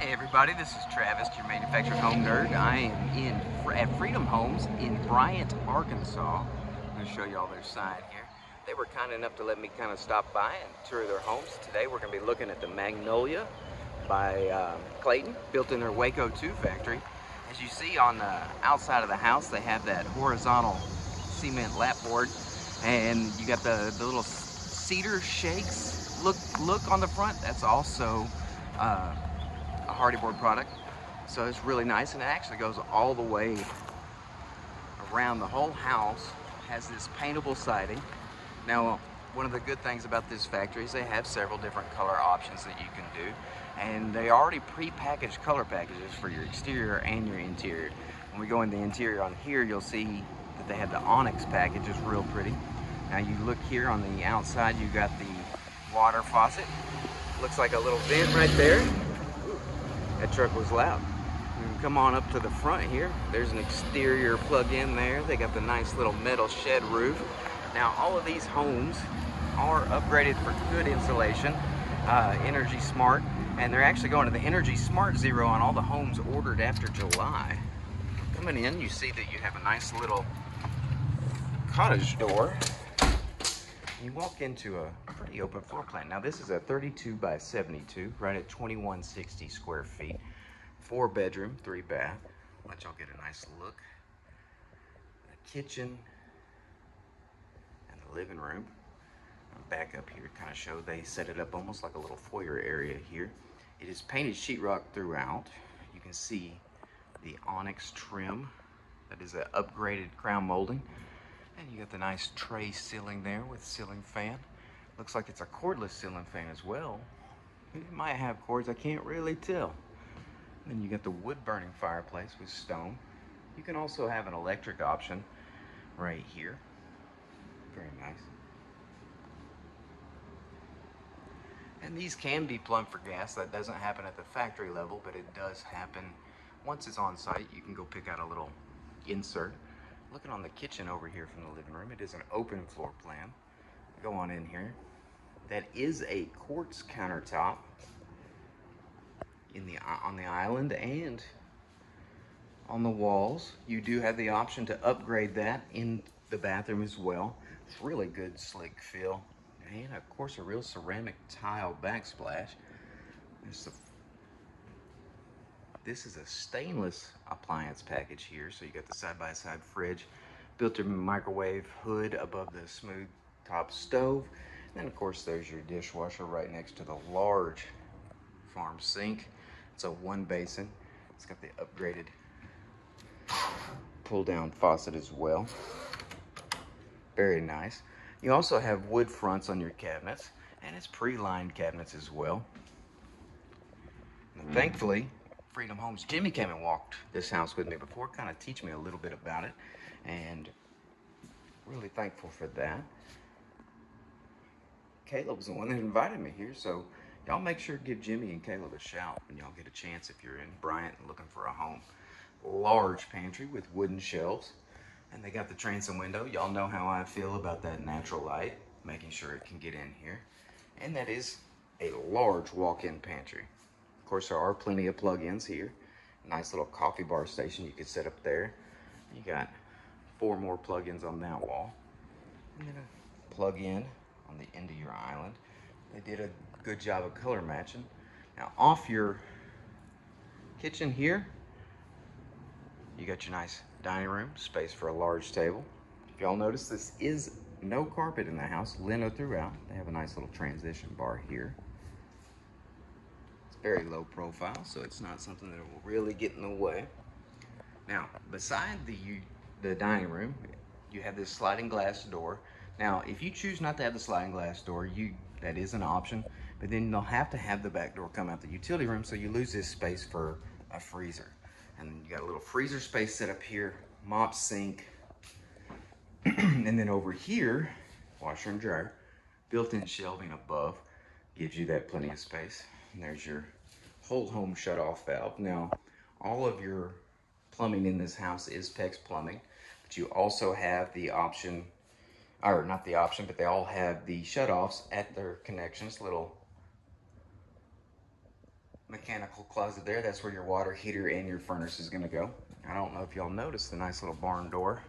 Hey everybody, this is Travis, your manufactured home nerd. I am in at Freedom Homes in Bryant, Arkansas. I'm going to show you all their sign here. They were kind enough to let me kind of stop by and tour their homes. Today we're going to be looking at the Magnolia by um, Clayton, built in their Waco 2 factory. As you see on the outside of the house, they have that horizontal cement lap board and you got the, the little cedar shakes look look on the front. That's also uh, a Hardie board product. So it's really nice and it actually goes all the way around the whole house. Has this paintable siding. Now, one of the good things about this factory is they have several different color options that you can do. And they already pre-packaged color packages for your exterior and your interior. When we go in the interior on here, you'll see that they have the Onyx package, it's real pretty. Now you look here on the outside, you got the water faucet. Looks like a little vent right there. That truck was loud. come on up to the front here. There's an exterior plug-in there. They got the nice little metal shed roof. Now all of these homes are upgraded for good insulation, uh, Energy Smart, and they're actually going to the Energy Smart Zero on all the homes ordered after July. Coming in, you see that you have a nice little cottage door. You walk into a pretty open floor plan. Now this is a 32 by 72, right at 2160 square feet. Four bedroom, three bath. Let y'all get a nice look. The kitchen and the living room. Back up here, kind of show they set it up almost like a little foyer area here. It is painted sheetrock throughout. You can see the onyx trim. That is an upgraded crown molding. And you got the nice tray ceiling there with ceiling fan. Looks like it's a cordless ceiling fan as well. It might have cords, I can't really tell. Then you got the wood burning fireplace with stone. You can also have an electric option right here. Very nice. And these can be plumbed for gas. That doesn't happen at the factory level, but it does happen once it's on site. You can go pick out a little insert Looking on the kitchen over here from the living room, it is an open floor plan. Go on in here. That is a quartz countertop in the uh, on the island and on the walls. You do have the option to upgrade that in the bathroom as well. It's really good slick feel. And of course a real ceramic tile backsplash. There's the this is a stainless appliance package here. So you got the side-by-side -side fridge, built-in microwave hood above the smooth top stove. And then of course there's your dishwasher right next to the large farm sink. It's a one basin. It's got the upgraded pull down faucet as well. Very nice. You also have wood fronts on your cabinets and it's pre-lined cabinets as well. And mm. thankfully, Freedom Homes. Jimmy came and walked this house with me before, kind of teach me a little bit about it, and really thankful for that. Caleb was the one that invited me here, so y'all make sure to give Jimmy and Caleb a shout when y'all get a chance if you're in Bryant looking for a home. Large pantry with wooden shelves, and they got the transom window. Y'all know how I feel about that natural light, making sure it can get in here. And that is a large walk-in pantry. Of course, there are plenty of plug-ins here. Nice little coffee bar station you could set up there. You got four more plug-ins on that wall. And then a plug-in on the end of your island. They did a good job of color matching. Now off your kitchen here, you got your nice dining room, space for a large table. If y'all notice, this is no carpet in the house, lino throughout. They have a nice little transition bar here very low profile, so it's not something that will really get in the way. Now, beside the, the dining room, you have this sliding glass door. Now, if you choose not to have the sliding glass door, you that is an option, but then you'll have to have the back door come out the utility room, so you lose this space for a freezer. And you got a little freezer space set up here, mop sink, and then over here, washer and dryer, built-in shelving above, gives you that plenty of space. And there's your whole home shut off valve. Now, all of your plumbing in this house is PEX plumbing, but you also have the option, or not the option, but they all have the shut offs at their connections, little mechanical closet there. That's where your water heater and your furnace is gonna go. I don't know if y'all noticed the nice little barn door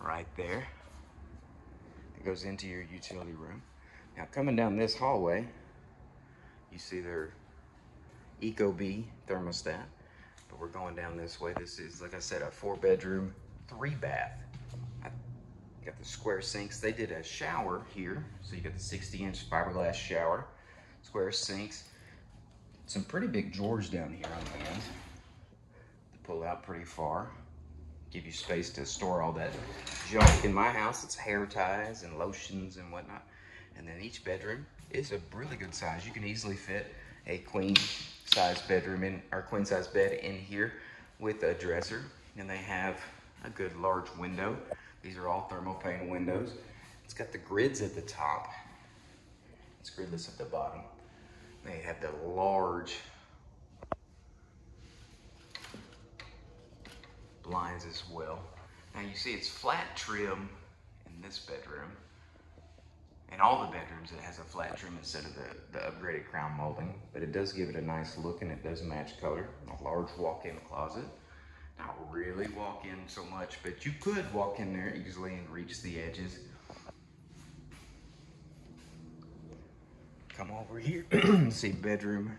right there. It goes into your utility room. Now coming down this hallway, you see their Ecobee thermostat. But we're going down this way. This is, like I said, a four bedroom, three bath. I got the square sinks. They did a shower here. So you got the 60 inch fiberglass shower, square sinks. Some pretty big drawers down here on the end. They pull out pretty far. Give you space to store all that junk. In my house, it's hair ties and lotions and whatnot. And then each bedroom is a really good size. You can easily fit a queen size bedroom in, or queen size bed in here with a dresser. And they have a good large window. These are all thermal pane windows. It's got the grids at the top. It's gridless at the bottom. They have the large blinds as well. Now you see it's flat trim in this bedroom. In all the bedrooms, it has a flat trim instead of the, the upgraded crown molding, but it does give it a nice look and it does match color. A large walk-in closet. Not really walk in so much, but you could walk in there easily and reach the edges. Come over here, see bedroom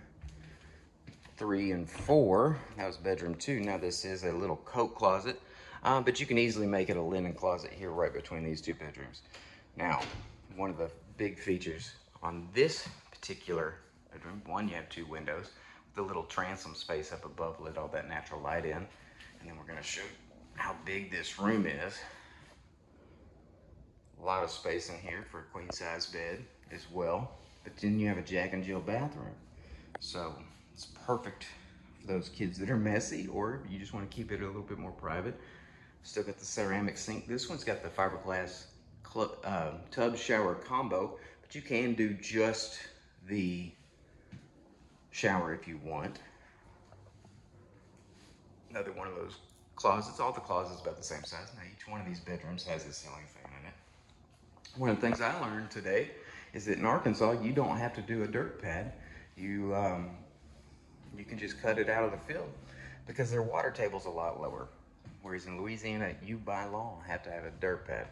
three and four. That was bedroom two. Now this is a little coat closet, uh, but you can easily make it a linen closet here right between these two bedrooms. Now, one of the big features on this particular bedroom, one, you have two windows with a little transom space up above, let all that natural light in. And then we're gonna show how big this room is. A lot of space in here for a queen size bed as well. But then you have a Jack and Jill bathroom. So it's perfect for those kids that are messy or you just wanna keep it a little bit more private. Still got the ceramic sink. This one's got the fiberglass uh, tub shower combo, but you can do just the shower if you want. Another one of those closets. All the closets about the same size. Now each one of these bedrooms has a ceiling fan in it. One of the things I learned today is that in Arkansas, you don't have to do a dirt pad. You, um, you can just cut it out of the field because their water table's a lot lower. Whereas in Louisiana, you by law have to have a dirt pad.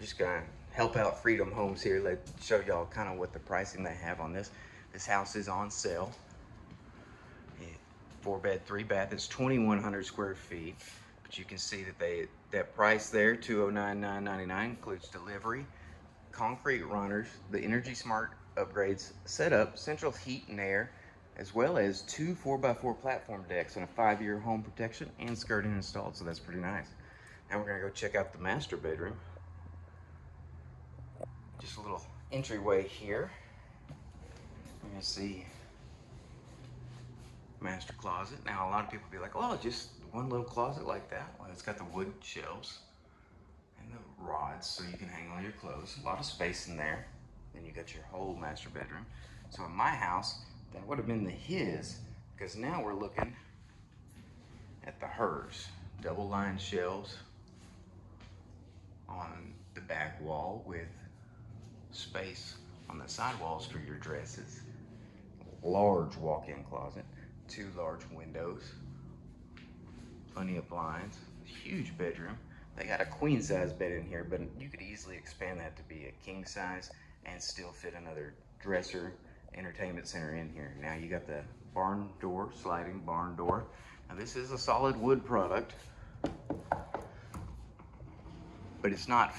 Just gonna help out Freedom Homes here, let show y'all kind of what the pricing they have on this. This house is on sale. Four bed, three bath, it's 2,100 square feet. But you can see that they that price there, 209,999, includes delivery, concrete runners, the Energy Smart upgrades, setup, central heat and air, as well as two 4x4 platform decks and a five-year home protection and skirting installed, so that's pretty nice. Now we're gonna go check out the master bedroom. Just a little entryway here. You're gonna see master closet. Now a lot of people be like, oh, just one little closet like that. Well, it's got the wood shelves and the rods so you can hang all your clothes. A lot of space in there. Then you got your whole master bedroom. So in my house, that would have been the his, because now we're looking at the hers. Double line shelves on the back wall with space on the side walls for your dresses. Large walk-in closet, two large windows, plenty of blinds, huge bedroom. They got a queen size bed in here, but you could easily expand that to be a king size and still fit another dresser, entertainment center in here. Now you got the barn door, sliding barn door. Now this is a solid wood product, but it's not,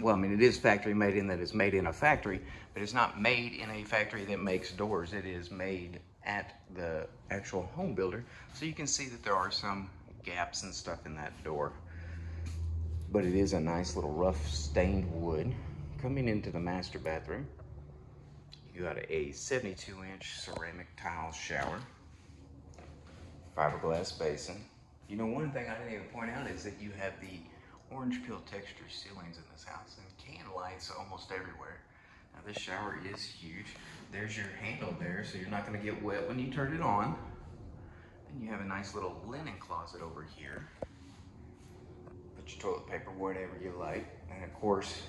well, I mean, it is factory made in that it's made in a factory, but it's not made in a factory that makes doors. It is made at the actual home builder. So you can see that there are some gaps and stuff in that door. But it is a nice little rough stained wood. Coming into the master bathroom, you got a 72 inch ceramic tile shower, fiberglass basin. You know, one thing I didn't even point out is that you have the orange peel texture ceilings in this house and can lights almost everywhere. Now this shower is huge. There's your handle there, so you're not gonna get wet when you turn it on. Then you have a nice little linen closet over here. Put your toilet paper whatever you like. And of course,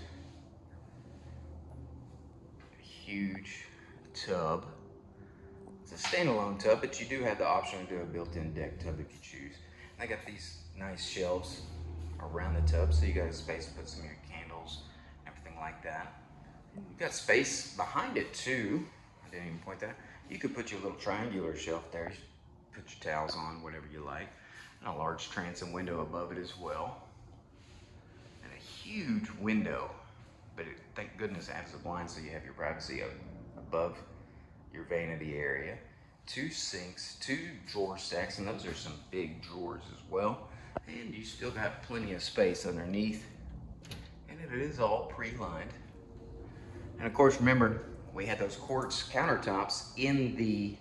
a huge tub It's a standalone tub, but you do have the option to do a built-in deck tub if you choose. I got these nice shelves around the tub, so you got a space to put some of your candles, everything like that. You got space behind it too. I didn't even point that. You could put your little triangular shelf there. Put your towels on, whatever you like. And a large transom window above it as well. And a huge window. But it, thank goodness it has a blind so you have your privacy above your vanity area. Two sinks, two drawer stacks, and those are some big drawers as well. And you still got plenty of space underneath. And it is all pre-lined. And of course, remember, we had those quartz countertops in the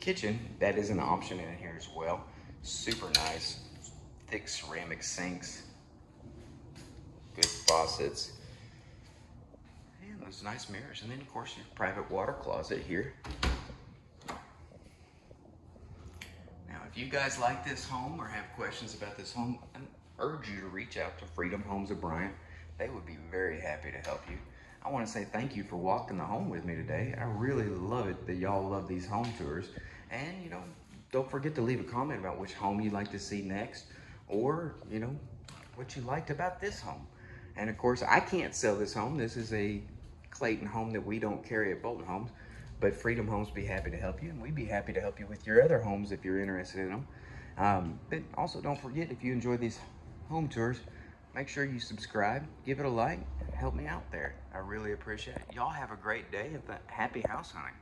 kitchen. That is an option in here as well. Super nice, thick ceramic sinks, good faucets, and those nice mirrors. And then of course your private water closet here. Now, if you guys like this home or have questions about this home, I urge you to reach out to Freedom Homes of Bryant. They would be very happy to help you. I want to say thank you for walking the home with me today. I really love it that y'all love these home tours. And, you know, don't forget to leave a comment about which home you'd like to see next or, you know, what you liked about this home. And of course, I can't sell this home. This is a Clayton home that we don't carry at Bolton Homes, but Freedom Homes be happy to help you, and we'd be happy to help you with your other homes if you're interested in them. Um, but also, don't forget if you enjoy these home tours, make sure you subscribe, give it a like, help me out there. I really appreciate it. Y'all have a great day and happy house hunting.